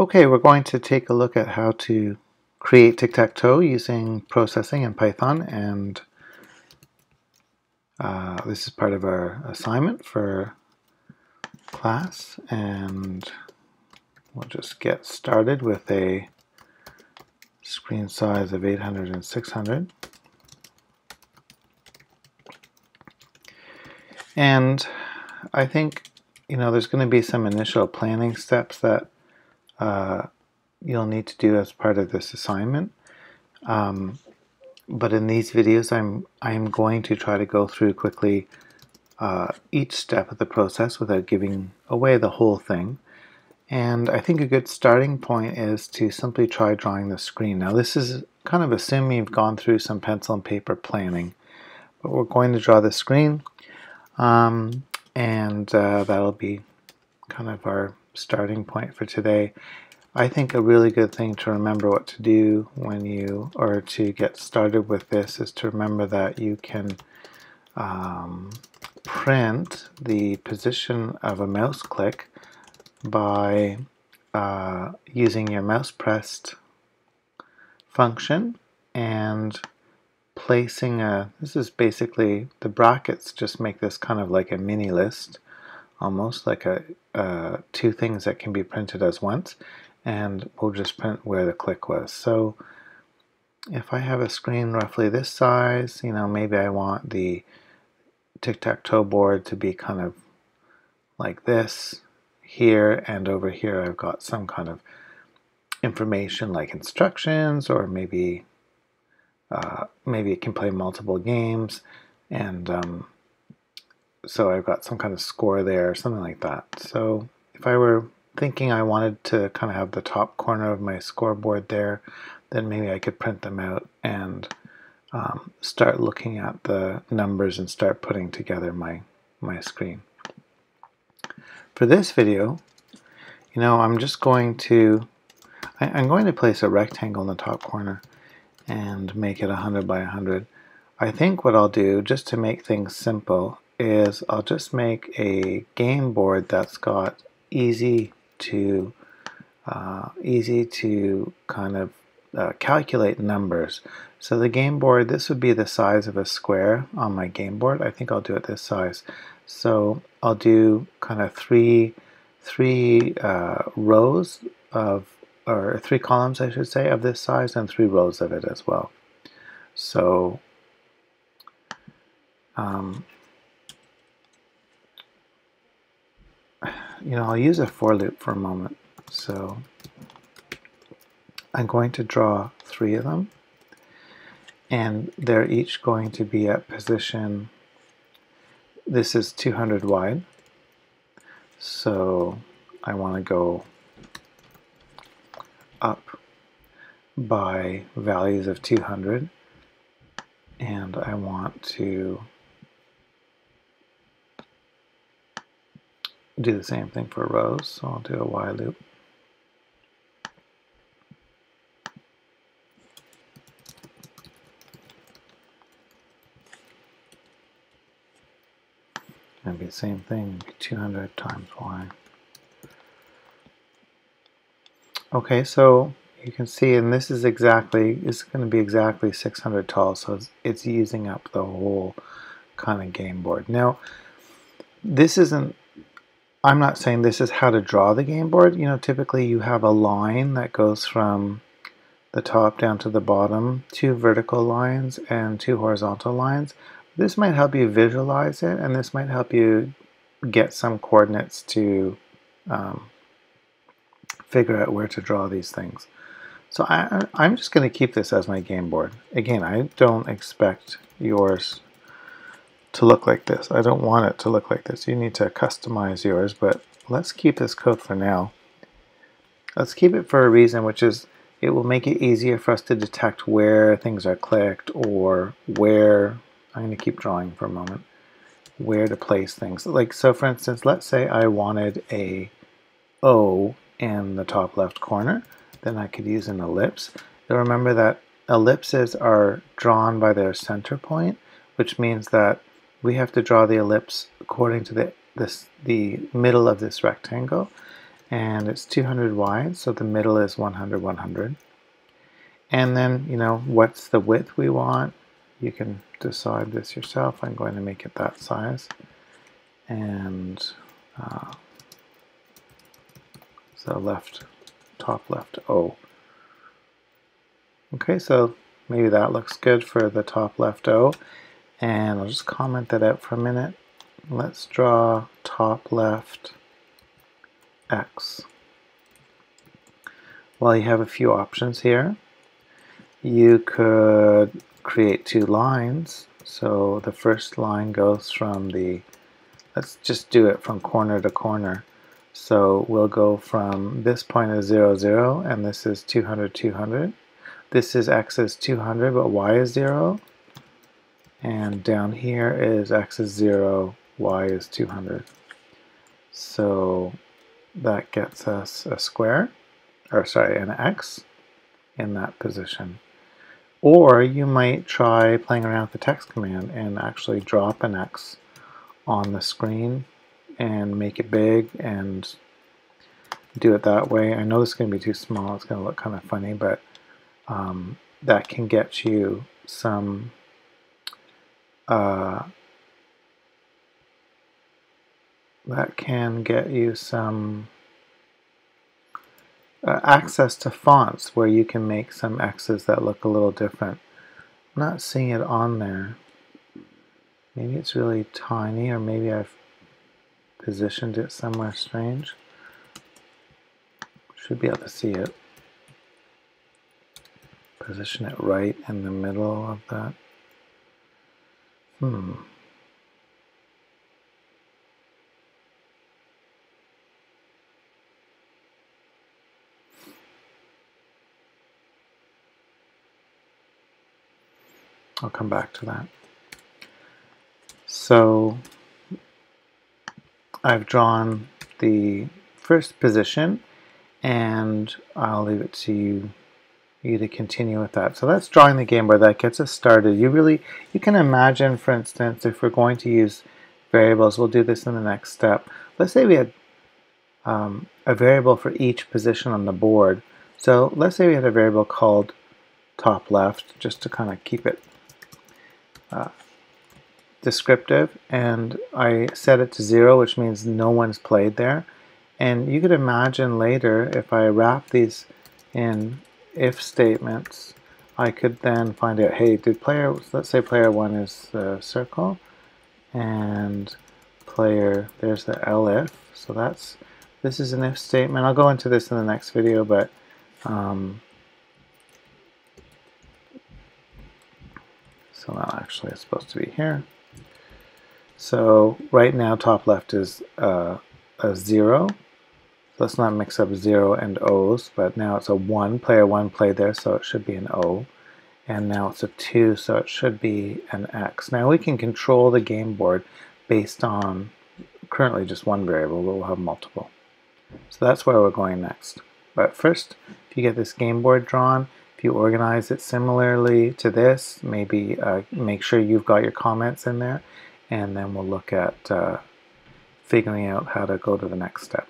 Okay, we're going to take a look at how to create tic-tac-toe using processing in Python and uh, this is part of our assignment for class and we'll just get started with a screen size of 800 and 600 and I think you know there's going to be some initial planning steps that uh, you'll need to do as part of this assignment. Um, but in these videos, I'm I'm going to try to go through quickly uh, each step of the process without giving away the whole thing. And I think a good starting point is to simply try drawing the screen. Now this is kind of assuming you've gone through some pencil and paper planning. But we're going to draw the screen um, and uh, that'll be kind of our starting point for today. I think a really good thing to remember what to do when you, or to get started with this, is to remember that you can um, print the position of a mouse click by uh, using your mouse pressed function and placing a, this is basically, the brackets just make this kind of like a mini list almost like a uh, two things that can be printed as once and we'll just print where the click was. So if I have a screen roughly this size, you know, maybe I want the tic-tac-toe board to be kind of like this here and over here I've got some kind of information like instructions or maybe uh, maybe it can play multiple games and um, so I've got some kind of score there, something like that. So if I were thinking I wanted to kind of have the top corner of my scoreboard there, then maybe I could print them out and um, start looking at the numbers and start putting together my, my screen. For this video, you know, I'm just going to, I, I'm going to place a rectangle in the top corner and make it 100 by 100. I think what I'll do, just to make things simple, is I'll just make a game board that's got easy to uh, easy to kind of uh, calculate numbers. So the game board, this would be the size of a square on my game board. I think I'll do it this size. So I'll do kind of three three uh, rows of or three columns I should say of this size and three rows of it as well. So um, you know, I'll use a for loop for a moment. So I'm going to draw three of them and they're each going to be at position, this is 200 wide, so I want to go up by values of 200 and I want to do the same thing for rows, so I'll do a while loop. And be the same thing, 200 times y. Okay, so you can see, and this is exactly, it's going to be exactly 600 tall, so it's, it's using up the whole kind of game board. Now, this isn't I'm not saying this is how to draw the game board. You know, typically you have a line that goes from the top down to the bottom, two vertical lines and two horizontal lines. This might help you visualize it and this might help you get some coordinates to um, figure out where to draw these things. So I, I'm just going to keep this as my game board. Again, I don't expect yours to look like this. I don't want it to look like this. You need to customize yours, but let's keep this code for now. Let's keep it for a reason, which is it will make it easier for us to detect where things are clicked or where, I'm going to keep drawing for a moment, where to place things. Like, so for instance, let's say I wanted a O in the top left corner, then I could use an ellipse. Now remember that ellipses are drawn by their center point, which means that we have to draw the ellipse according to the this the middle of this rectangle and it's 200 wide, so the middle is 100, 100. And then, you know, what's the width we want? You can decide this yourself. I'm going to make it that size. And uh, so left, top left O. Okay, so maybe that looks good for the top left O. And I'll just comment that out for a minute. Let's draw top left X. Well, you have a few options here. You could create two lines. So the first line goes from the, let's just do it from corner to corner. So we'll go from this point is 0, 0, and this is 200, 200. This is x is 200, but y is 0. And down here is x is 0, y is 200. So that gets us a square, or sorry, an x in that position. Or you might try playing around with the text command and actually drop an X on the screen and make it big and do it that way. I know this is going to be too small, it's going to look kind of funny, but um, that can get you some uh, that can get you some uh, access to fonts where you can make some X's that look a little different. I'm not seeing it on there. Maybe it's really tiny or maybe I've positioned it somewhere strange. Should be able to see it. Position it right in the middle of that. Hmm. I'll come back to that. So I've drawn the first position and I'll leave it to you, you to continue with that. So that's drawing the game board. That gets us started. You really, you can imagine, for instance, if we're going to use variables, we'll do this in the next step. Let's say we had um, a variable for each position on the board. So let's say we had a variable called top left, just to kind of keep it uh, descriptive and I set it to zero which means no one's played there and you could imagine later if I wrap these in if statements I could then find out hey did player let's say player one is the circle and player there's the elif so that's this is an if statement I'll go into this in the next video but um, So that actually it's supposed to be here. So right now top left is uh, a 0. Let's not mix up 0 and O's, but now it's a 1. Player 1 played there, so it should be an O. And now it's a 2, so it should be an X. Now we can control the game board based on currently just one variable, but we'll have multiple. So that's where we're going next. But first, if you get this game board drawn, if you organize it similarly to this, maybe uh, make sure you've got your comments in there, and then we'll look at uh, figuring out how to go to the next step.